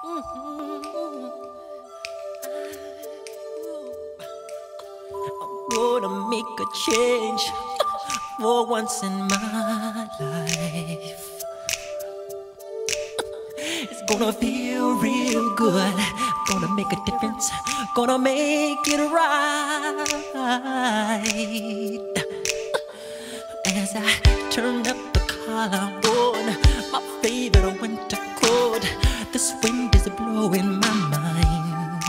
I'm gonna make a change for once in my life. It's gonna feel real good. Gonna make a difference. Gonna make it right. As I turn up the collar on my favorite winter coat, this wind is blowing my mind.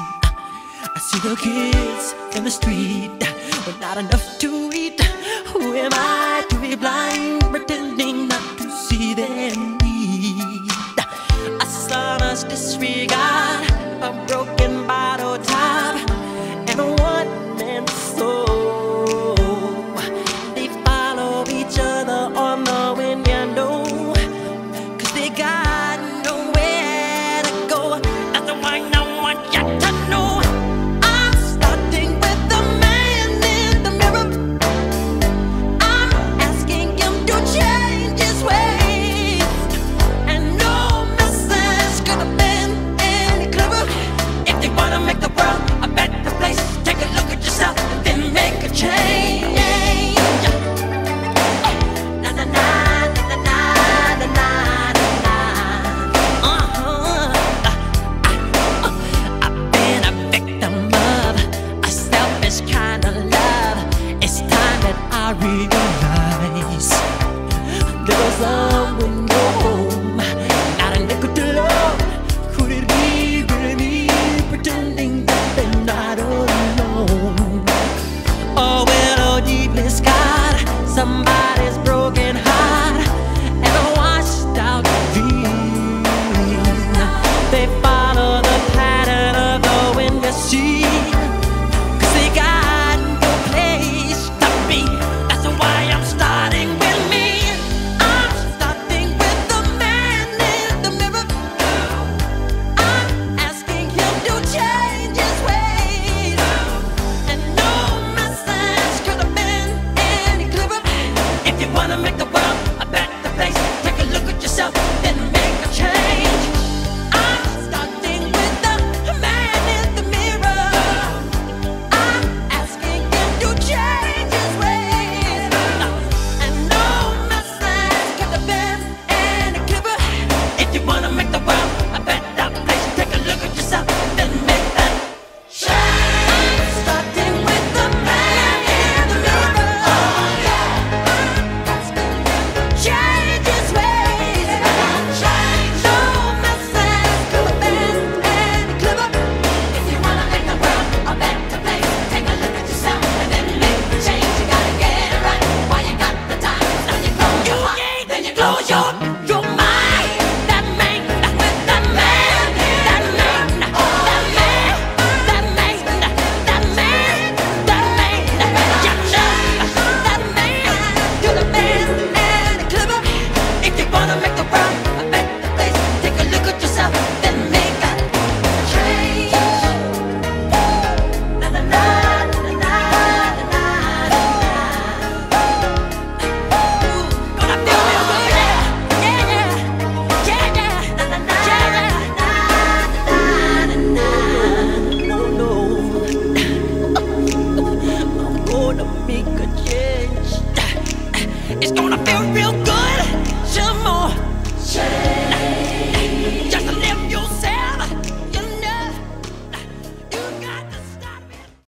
I see the kids in the street with not enough to eat. Who am I to be blind, pretending not to see them need? A son's disregard, a broken I realize there's someone home, not a nickel to love. Could it be really pretending that they're not alone? Oh well, oh deep God, somebody. You wanna make the